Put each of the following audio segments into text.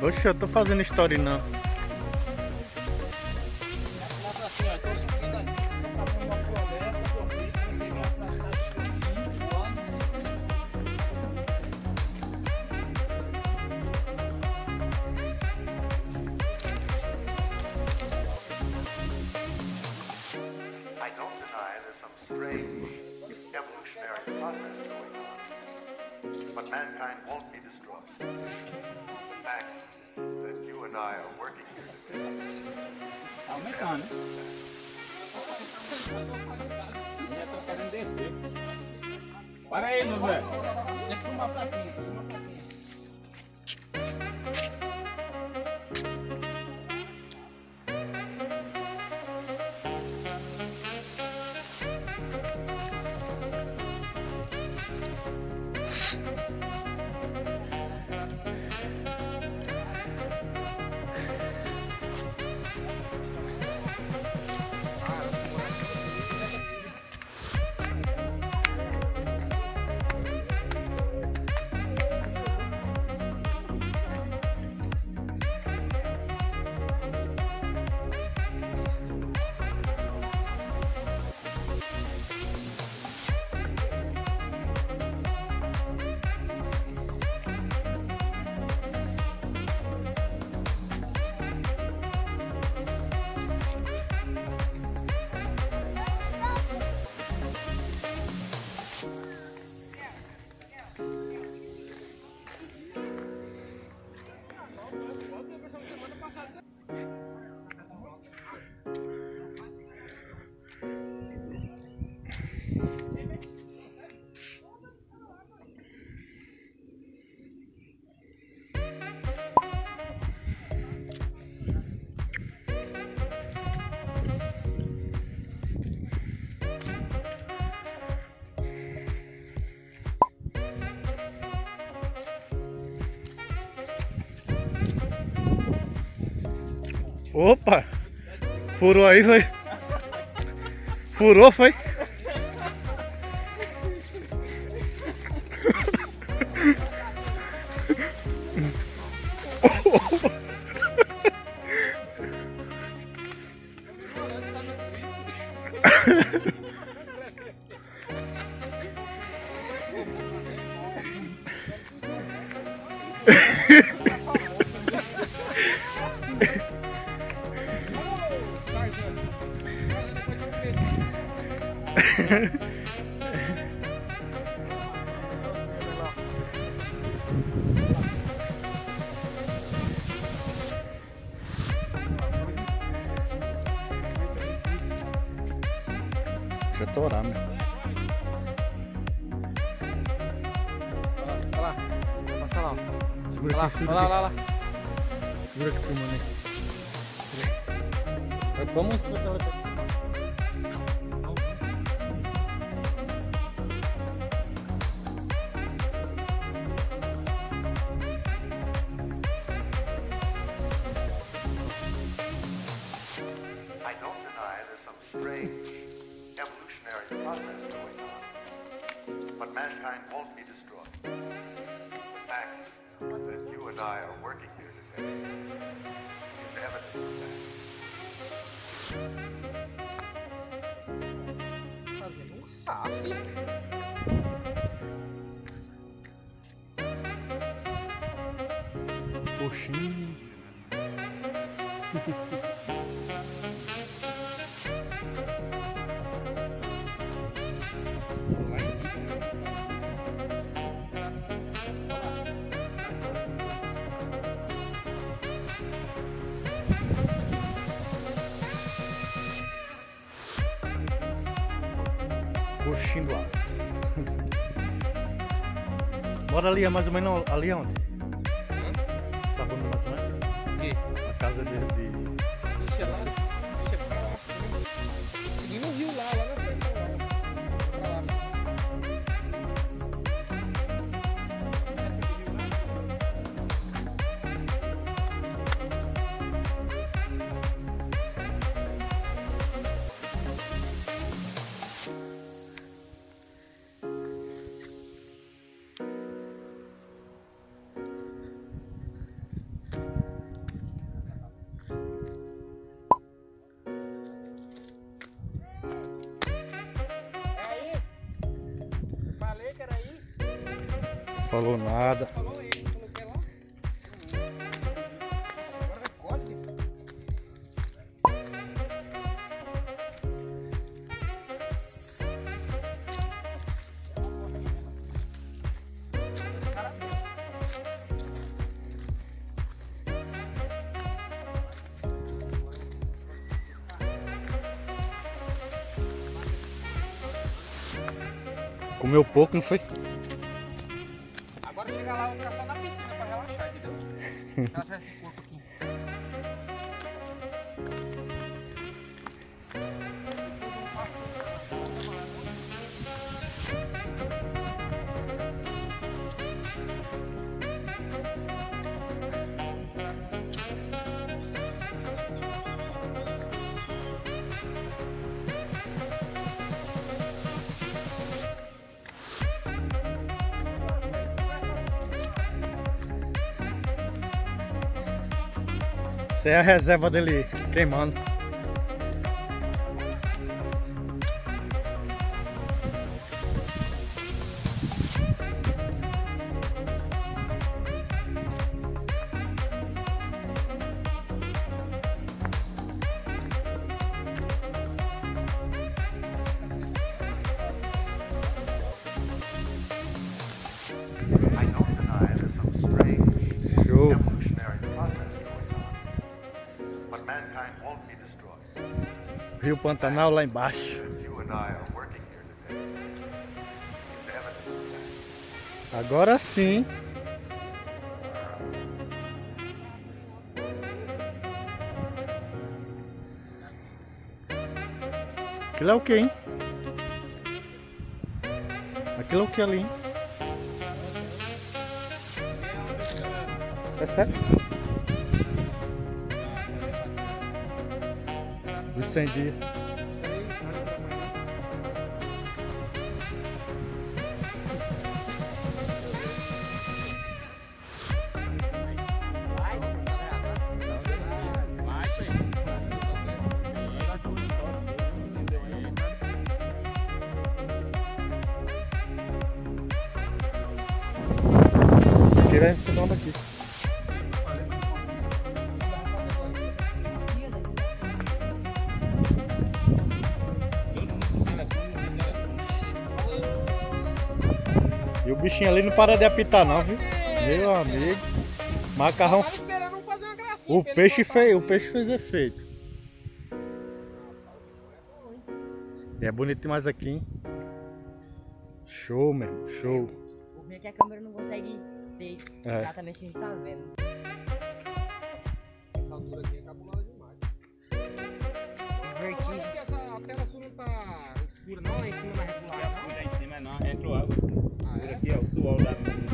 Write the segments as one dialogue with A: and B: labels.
A: Oxe, eu tô fazendo story não.
B: Mankind won't be
C: कहाँ है अरे मुझे
A: Opa! Furou aí, foi? Furou, foi? Deixa eu torar, meu.
C: Olha lá. Passa lá. ó.
A: Segura
C: Olha lá,
A: aqui, segura
C: olha lá,
A: aqui.
C: olha lá.
A: Segura aqui filmando aí. Vai pra mostrar aquela aqui.
B: I strange evolutionary process going on. But mankind won't be destroyed. The fact that you and I are working here today is evidence of that.
C: Fazendo um SAF.
A: Coxinha. Coxinha do alto. Bora ali, é mais ou menos ali onde? Sabe onde mais ou menos?
C: Aqui.
A: A casa de. de...
C: Deixa lá. Deixa lá. Seguindo o vai código.
A: Comeu pouco, não foi?
C: Gracias.
A: Essa é a reserva dele queimando. Rio Pantanal lá embaixo. Agora sim. Aquilo é o que, hein? Aquilo é o que ali, hein? É sério? 100 dias. Querendo filmando aqui. Bichinho ali não para de apitar não, viu? Meu amigo. Macarrão. O peixe fez, o peixe fez efeito. E é bonito demais aqui, hein? Show, meu, show.
D: O ruim é que a câmera não consegue ser
A: É.
D: exatamente o que a gente tá vendo.
C: Essa altura aqui é cabulosa demais. Olha se essa a tela sua não tá
E: Por
C: é?
E: aqui, ó, o suol da.
A: Moleque.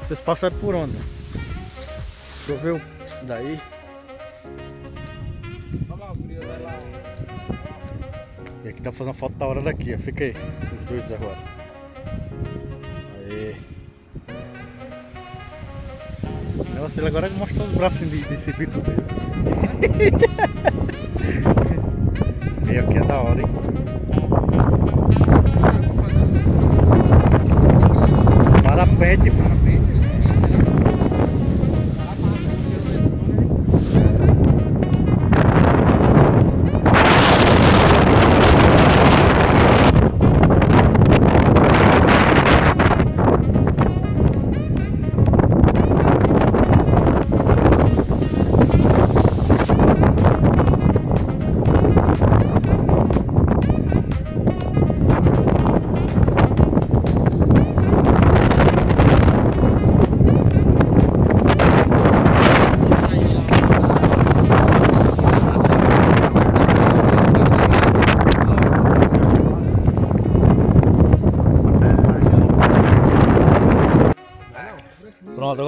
A: Vocês passaram por onde? Choveu daí. E aqui tá fazendo foto da hora daqui, ó. Fica aí, os dois agora. Ele agora mostrou os braços de, de cibito dele. Meio aqui é da hora, hein? Parapente, filho.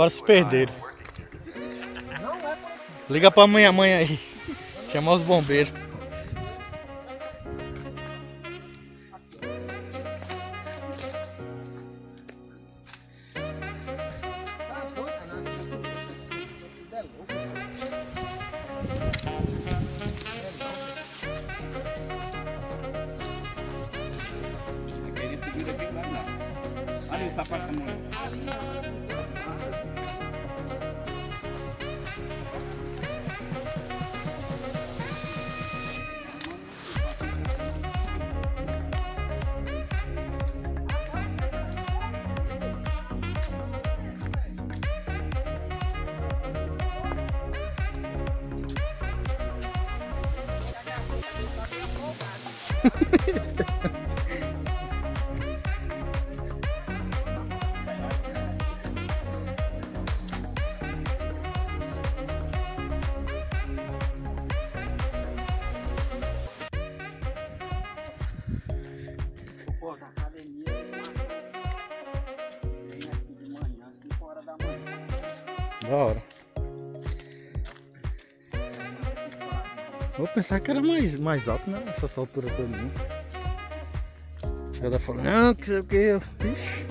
A: Agora se perderam. Liga pra minha mãe aí. Chamar os bombeiros.
C: Ali o sapato da mulher.
E: Manhã.
A: Da hora. Vou pensar que era mais, mais alto, né? Essa altura toda. Ela falou, não, que sei o que. Ixi.